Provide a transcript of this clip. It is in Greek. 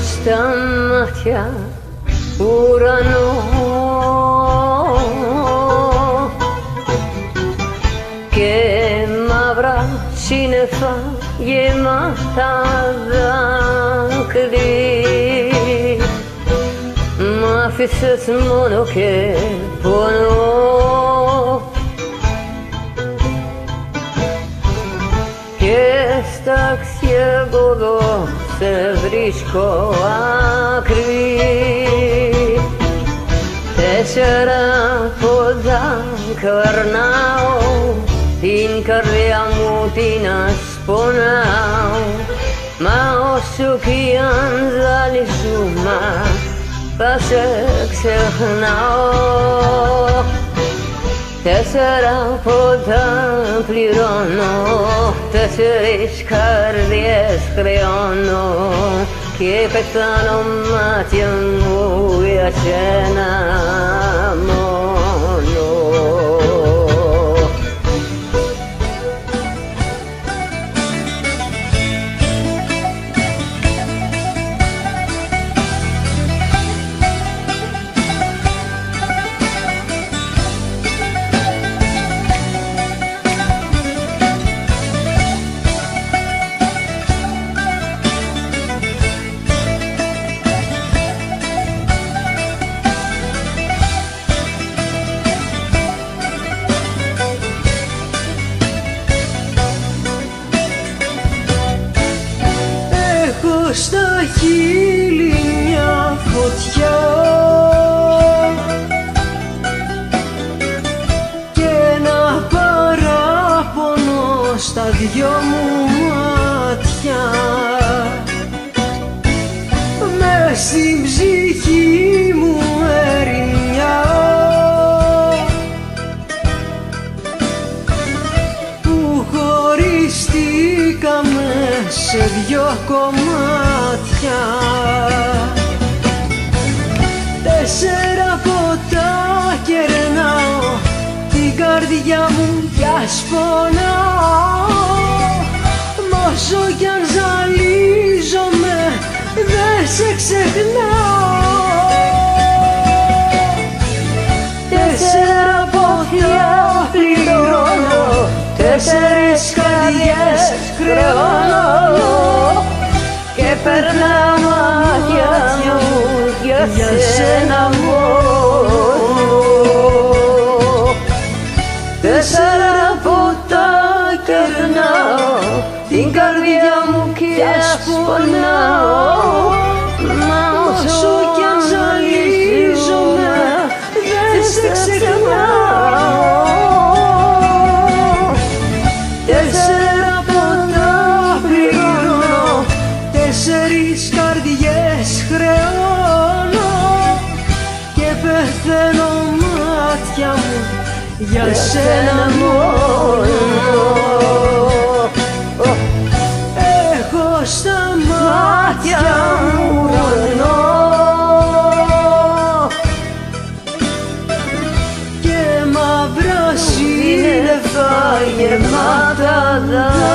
στα μάτια ουρανό. Και μαύρα σύννεφα γεμάτα δάκρυ. Μ' άφησες μόνο και πονώ σε βρίσκω άκρη. Τέσσερα πόδα καρνάω την καρδιά μου την ασπονάω. Μα όσο κι αν ζαλίζουμε θα σε ξεχνάω Τέσσερα πόδα πληρώνω, τέσσερις καρδιές χρεώνω. Και πεθάνω μάτια μου για σένα στα χείλη μια φωτιά. Και ένα παράπονο στα δυο μου μάτια. Μες χωριστήκαμε σε δυο κομμάτια. Τέσσερα ποτά κερνάω την καρδιά μου κι ασπονάω Μ' όσο κι αν ζαλίζομαι δεν σε ξεχνάω για σένα μόνο Τέσσερα ποτά κερνάω Την καρδιά για σένα μόνο. Έχω στα μάτια μου ουρανό και μαύρα σύννεφα γεμάτα δάκρυα